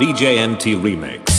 DJ MT Remix.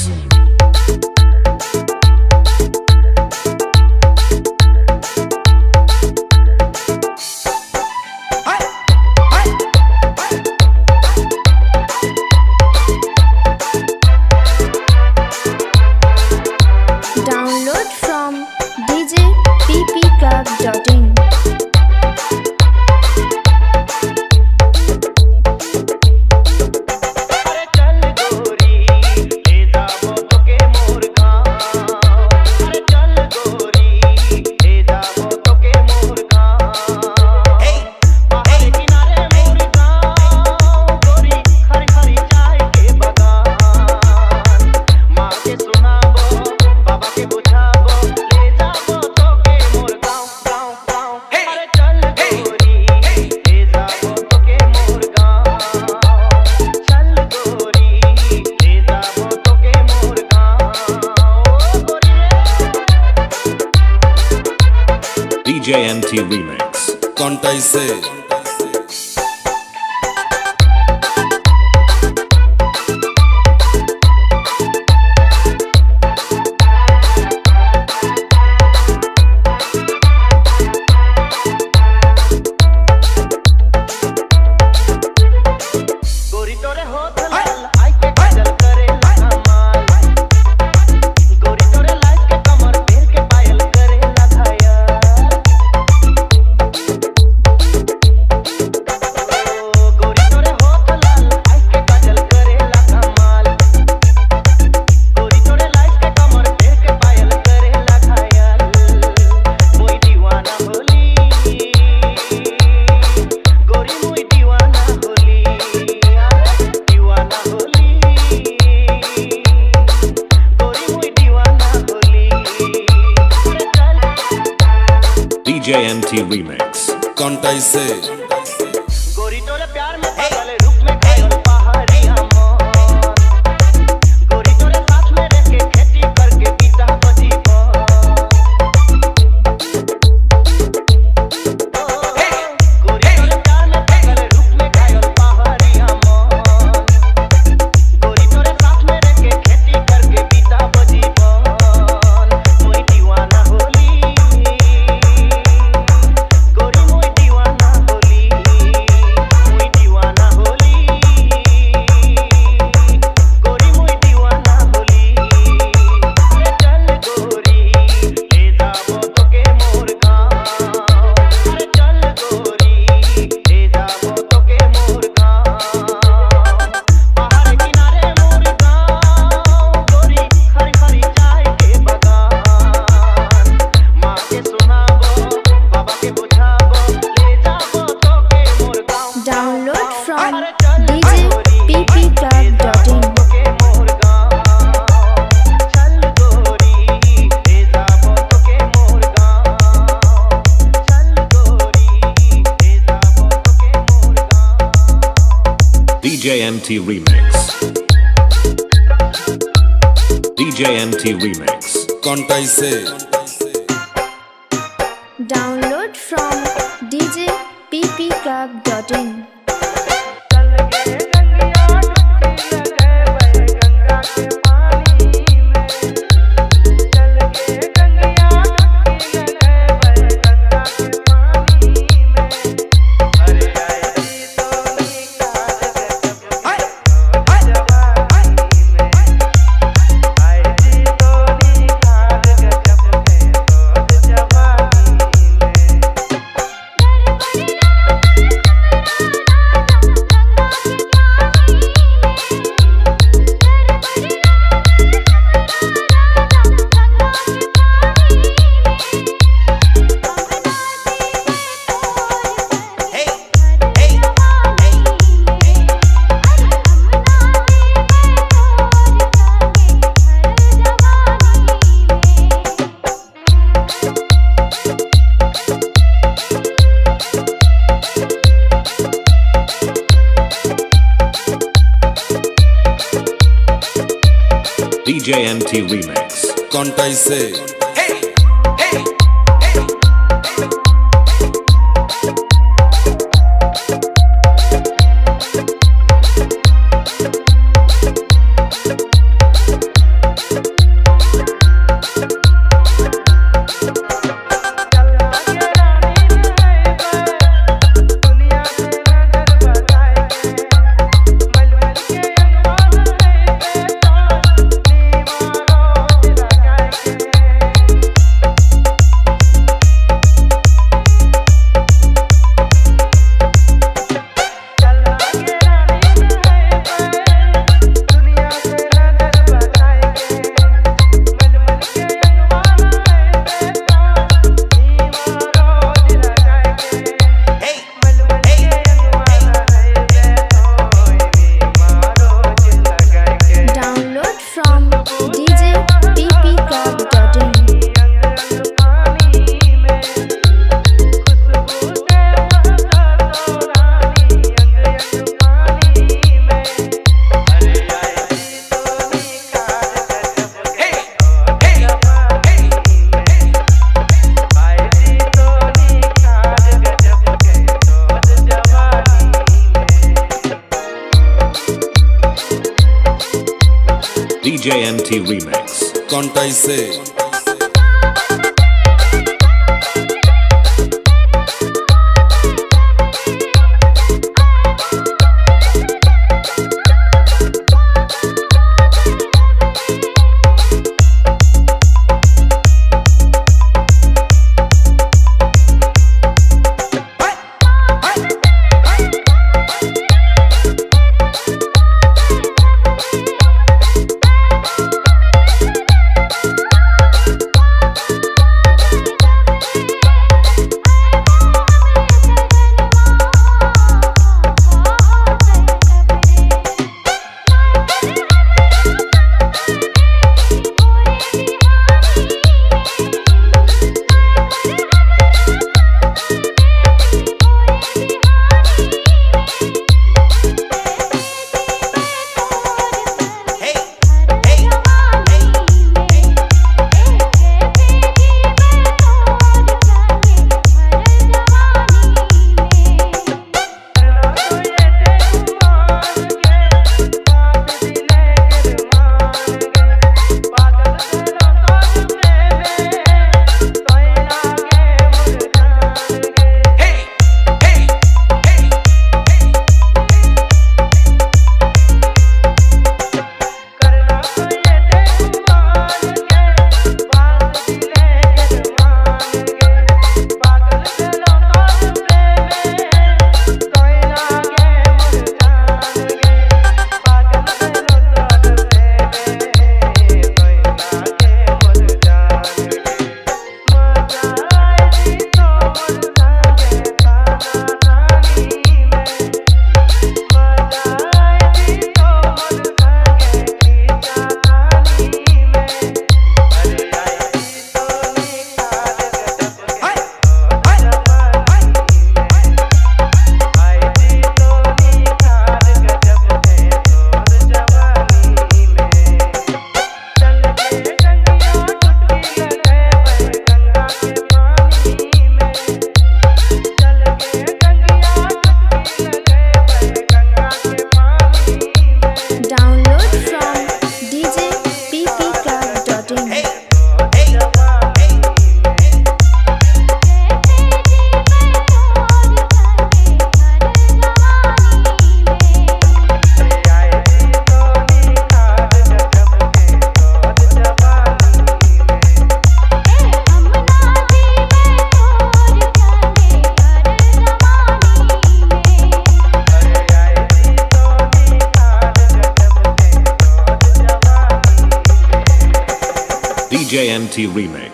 DJ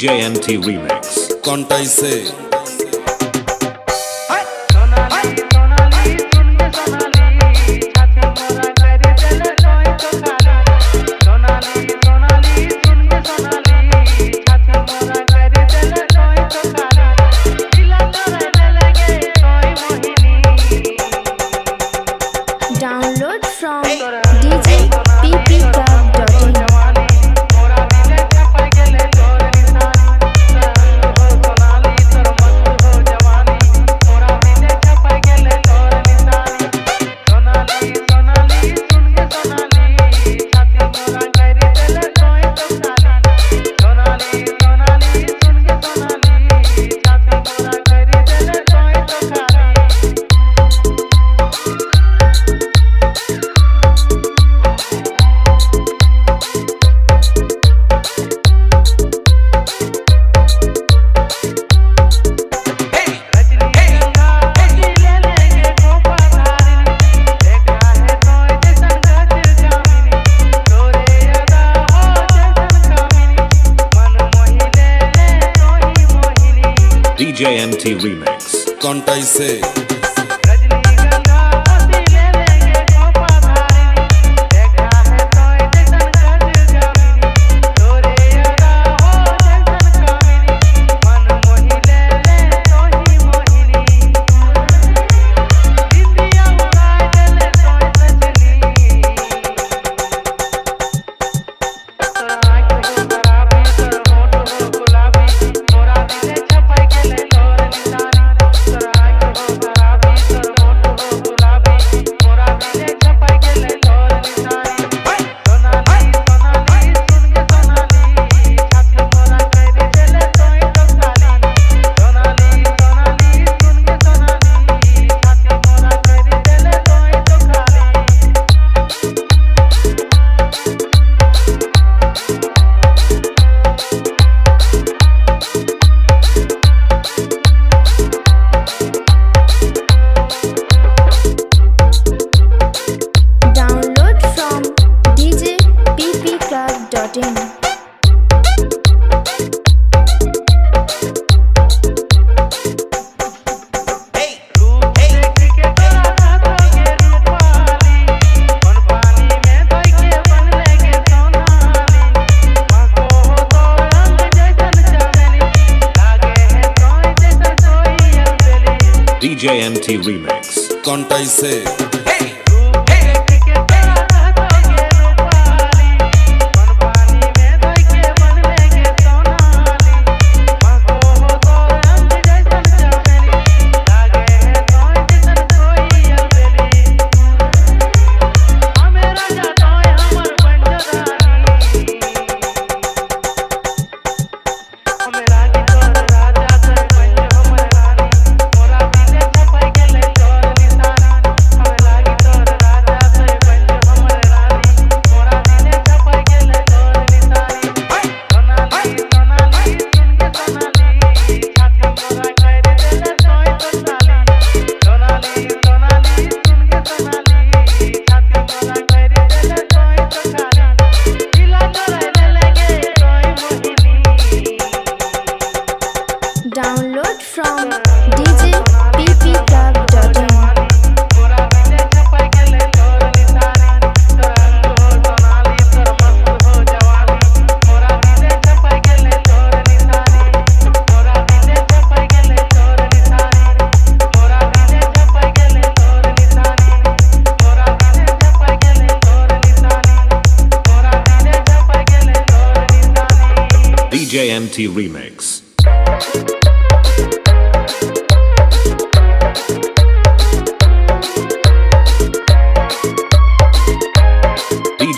MT Remix. DJ MT Remix.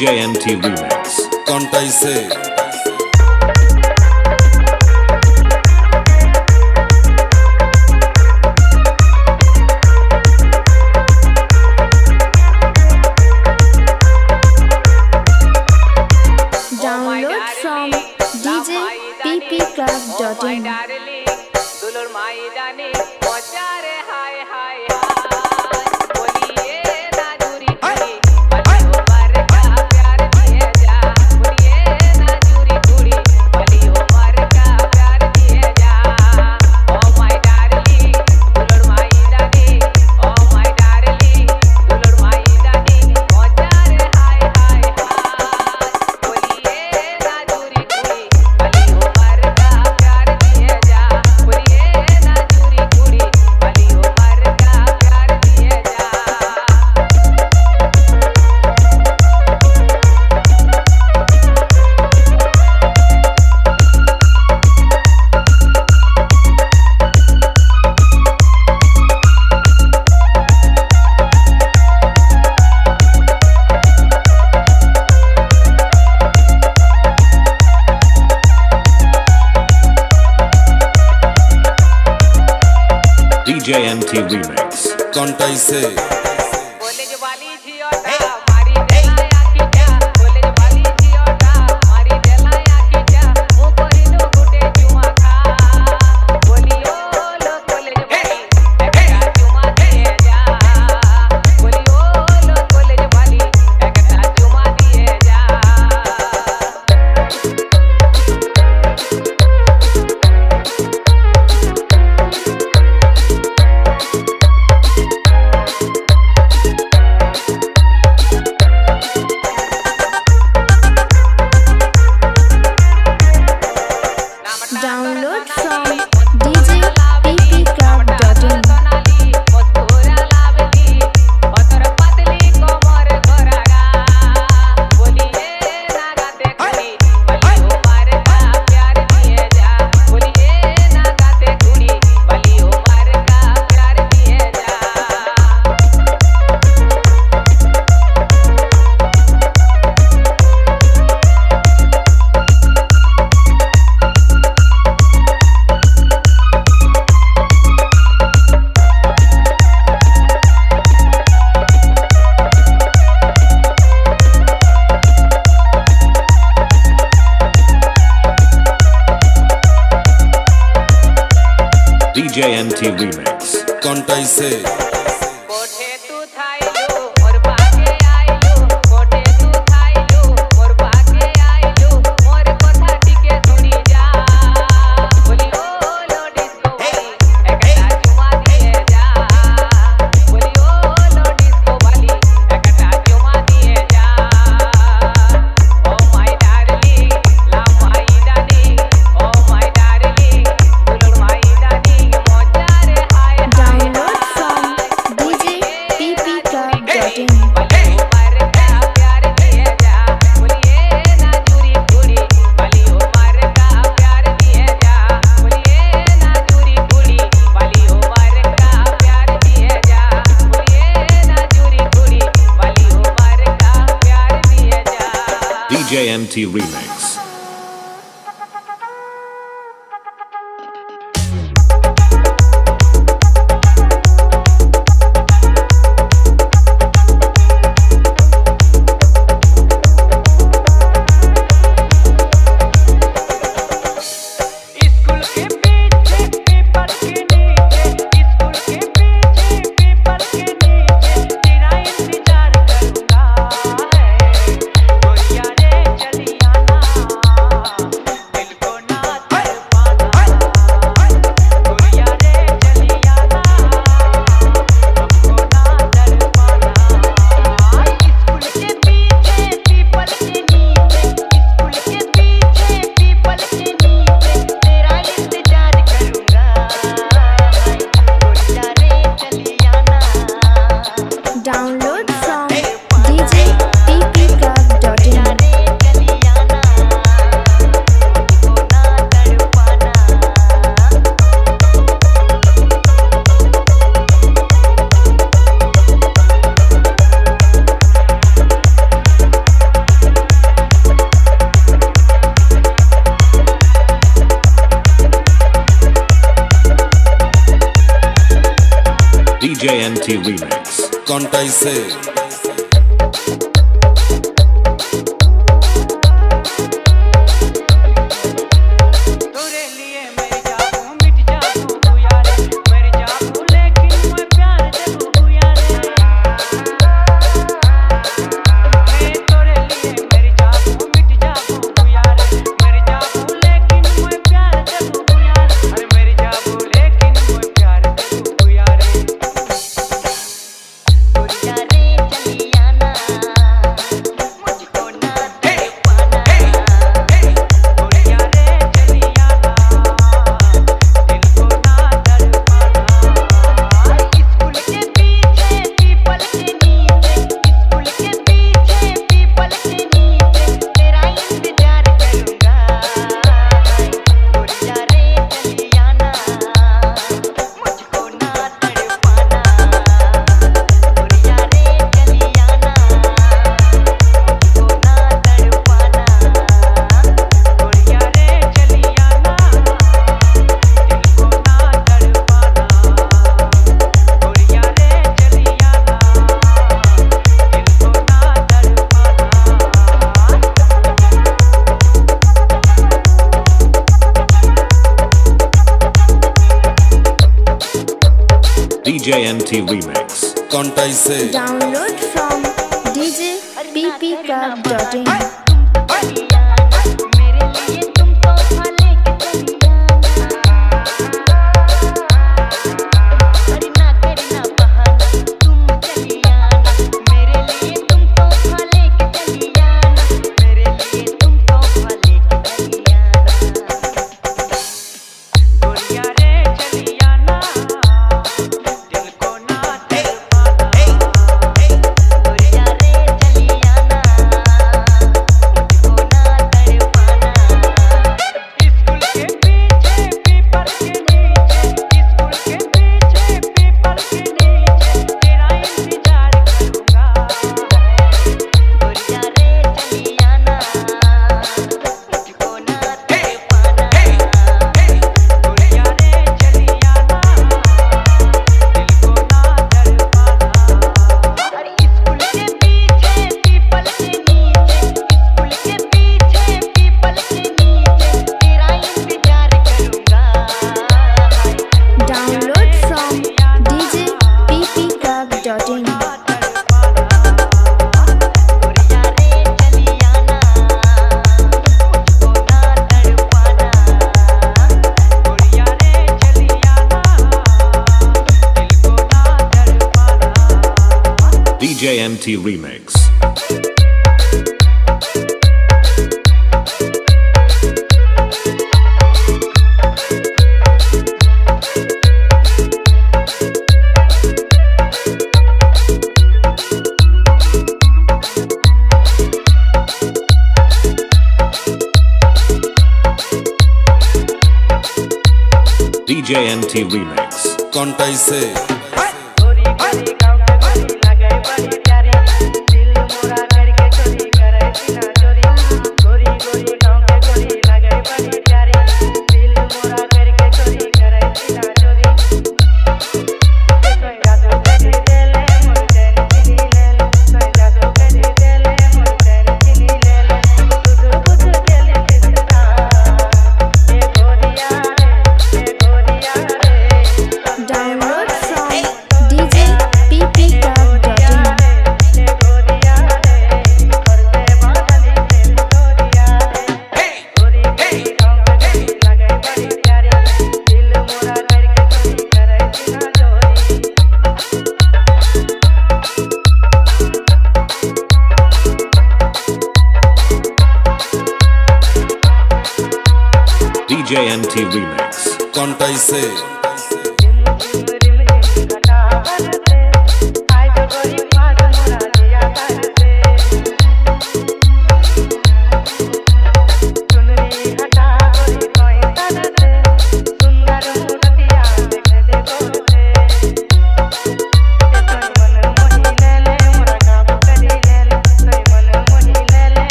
JMT Remix. Contaise. JMT Remix. Can't I say? Remix. Can't I say? JNT Remix. Contaise. Download from djppclub.in. TNT Remix. DJ MT Remix. Can't say?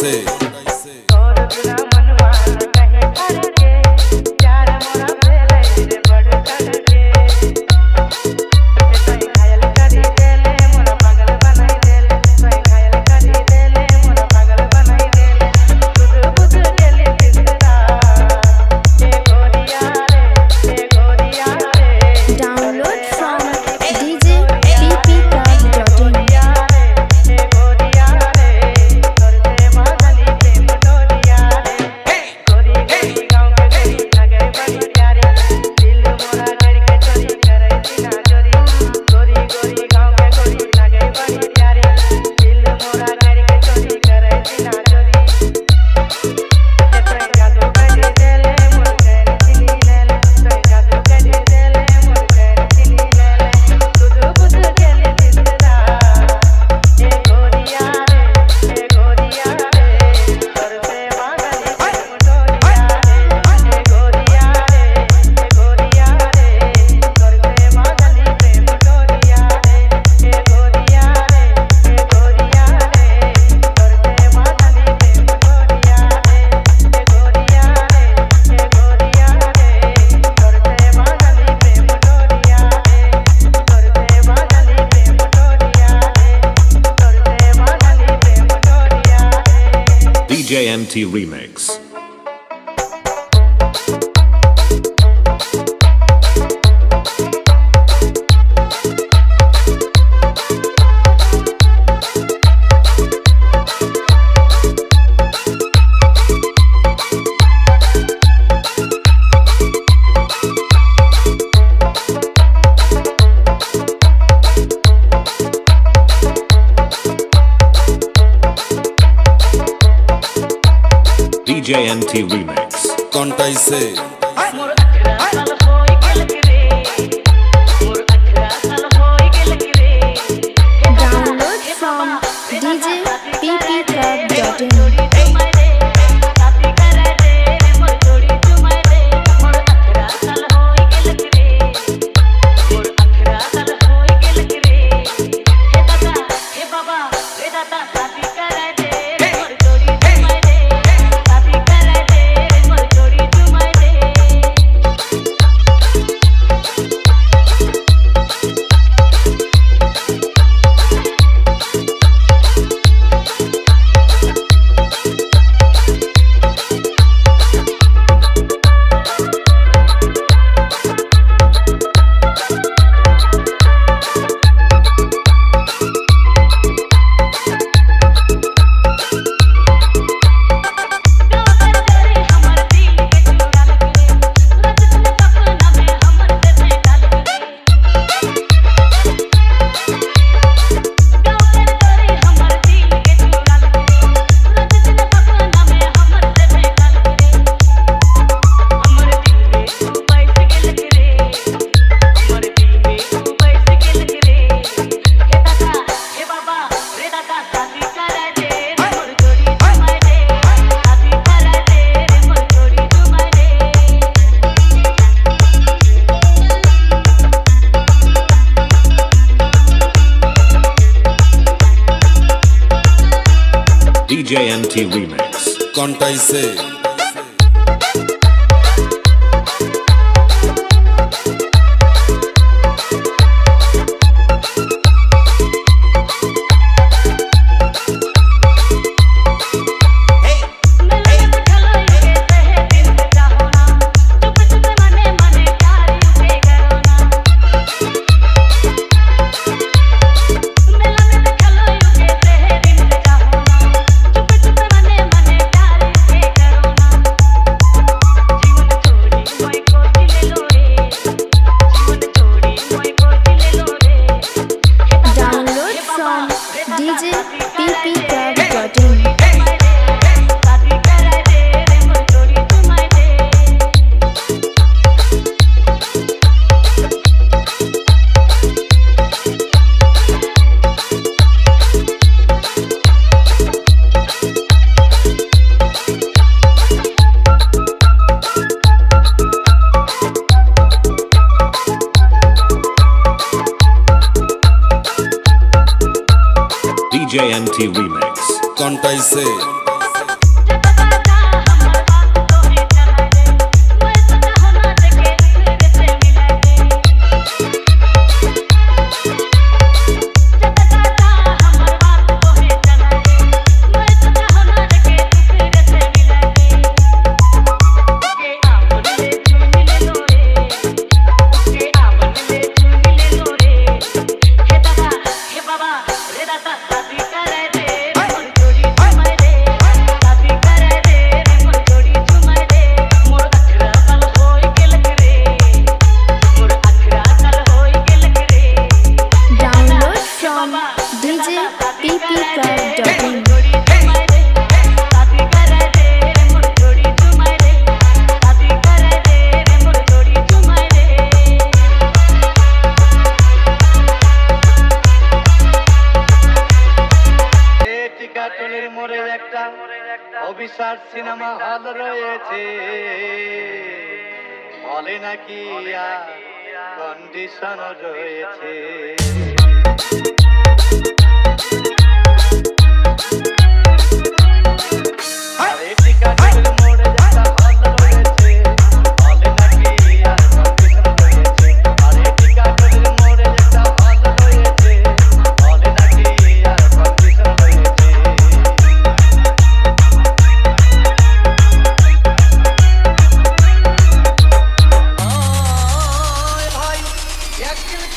sim Remix. INT Remix. Can't I say?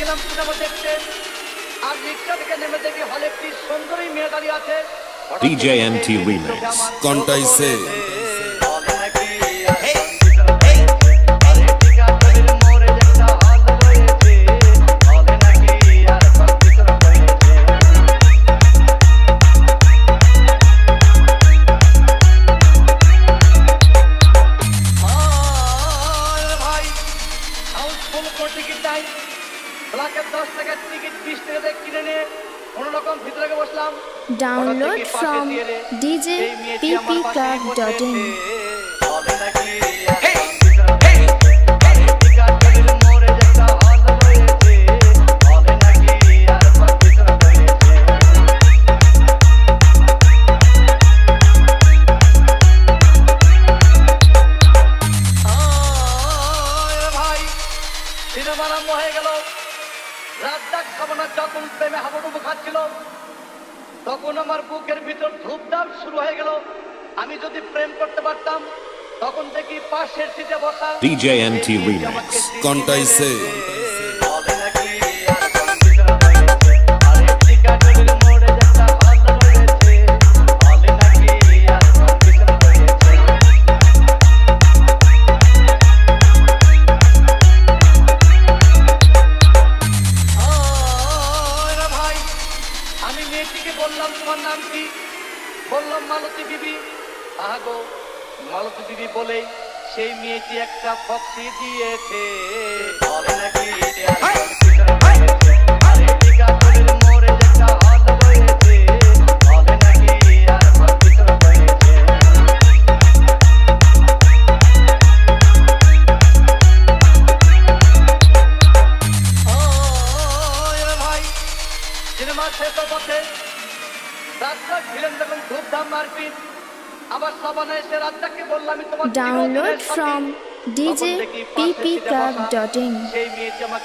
গেলাম cinema দেখতে। আর রিক্সা থেকে নেমে দেখি হলে একটি সুন্দরী মেয়ে দাঁড়িয়ে আছে। DJMT Remix. কন্টাইসে Jardine. DJ MT Remix. Can't I say?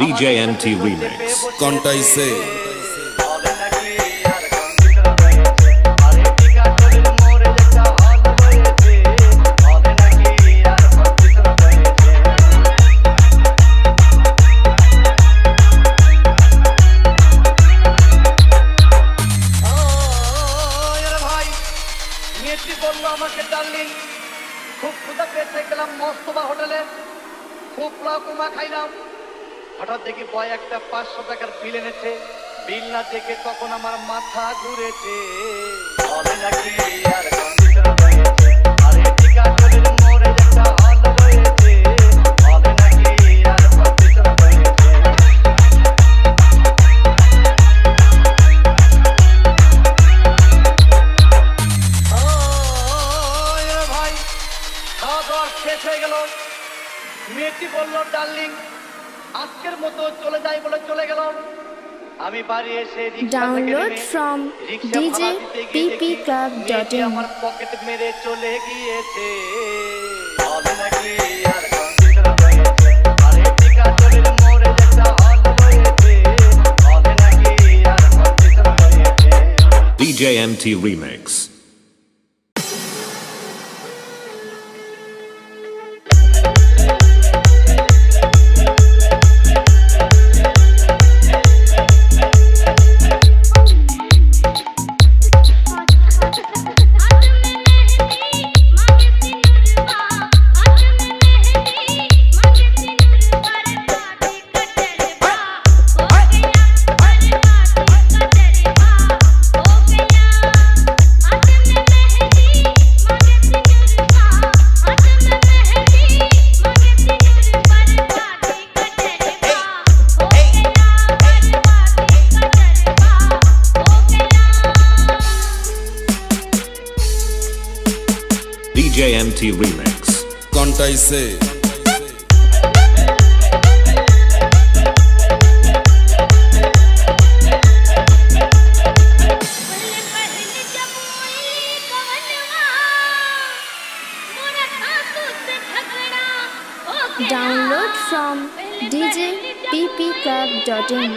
DJ MT Remix. Can't I say? কয়েকটা পাঁচশো টাকার বিল এনেছে। বিল না দেখে তখন আমার মাথা ঘুরেছে। নাকি আর download from DJ PP club dot in pocket Remix.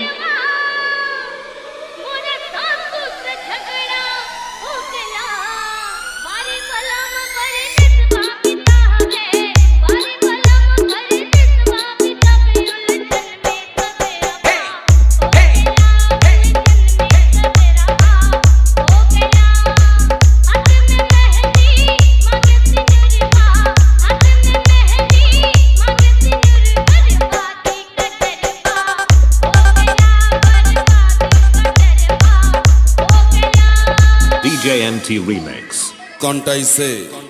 Yeah. 2020 remix. Can't I say?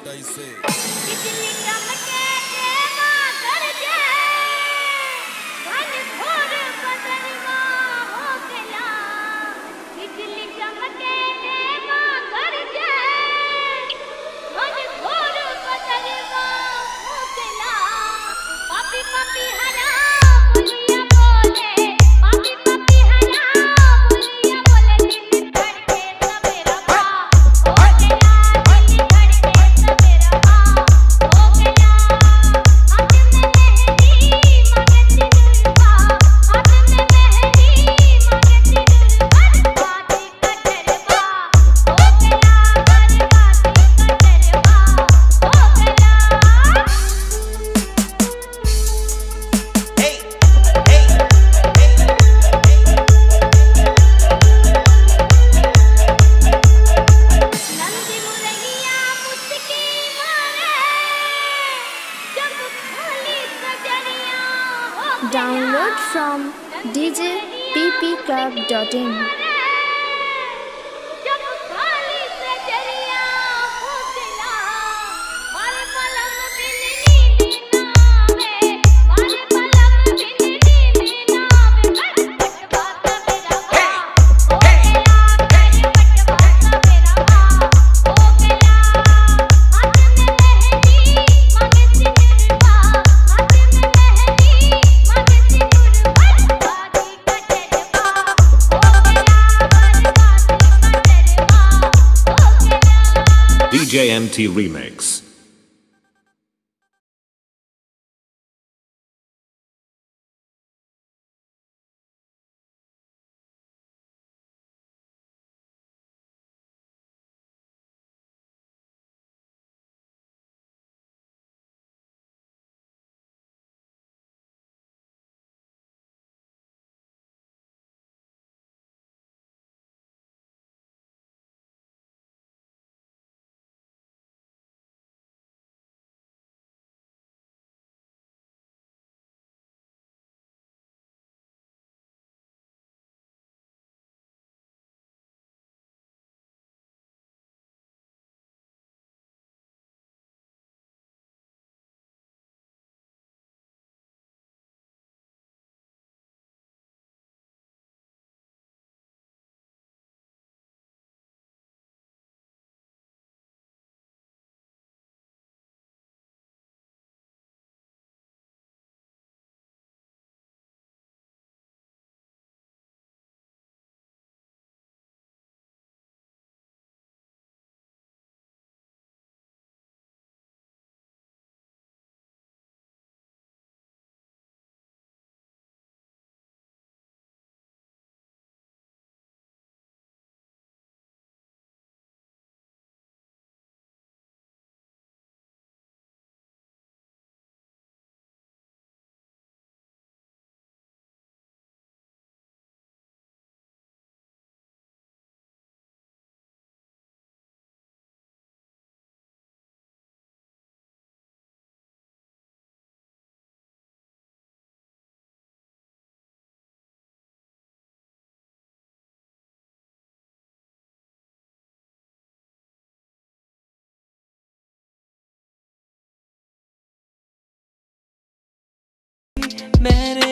many